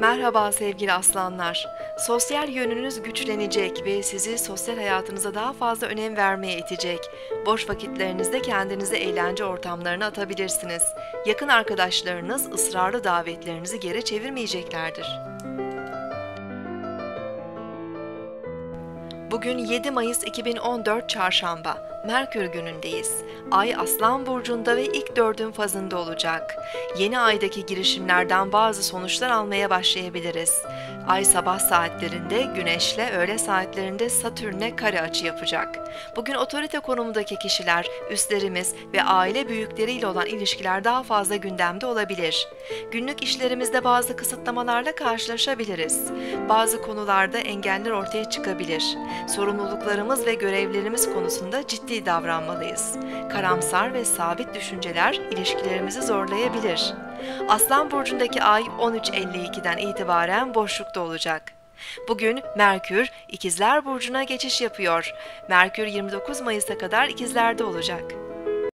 Merhaba sevgili aslanlar. Sosyal yönünüz güçlenecek ve sizi sosyal hayatınıza daha fazla önem vermeye itecek. Boş vakitlerinizde kendinizi eğlence ortamlarına atabilirsiniz. Yakın arkadaşlarınız ısrarlı davetlerinizi geri çevirmeyeceklerdir. Bugün 7 Mayıs 2014 Çarşamba. Merkür günündeyiz. Ay Aslan burcunda ve ilk dördün fazında olacak. Yeni aydaki girişimlerden bazı sonuçlar almaya başlayabiliriz. Ay sabah saatlerinde Güneş'le öğle saatlerinde Satürn'e kare açı yapacak. Bugün otorite konumundaki kişiler, üstlerimiz ve aile büyükleriyle olan ilişkiler daha fazla gündemde olabilir. Günlük işlerimizde bazı kısıtlamalarla karşılaşabiliriz. Bazı konularda engeller ortaya çıkabilir. Sorumluluklarımız ve görevlerimiz konusunda ciddi davranmalıyız. Karamsar ve sabit düşünceler ilişkilerimizi zorlayabilir. Aslan burcundaki ay 13.52'den itibaren boşlukta olacak. Bugün Merkür İkizler burcuna geçiş yapıyor. Merkür 29 Mayıs'a kadar İkizlerde olacak.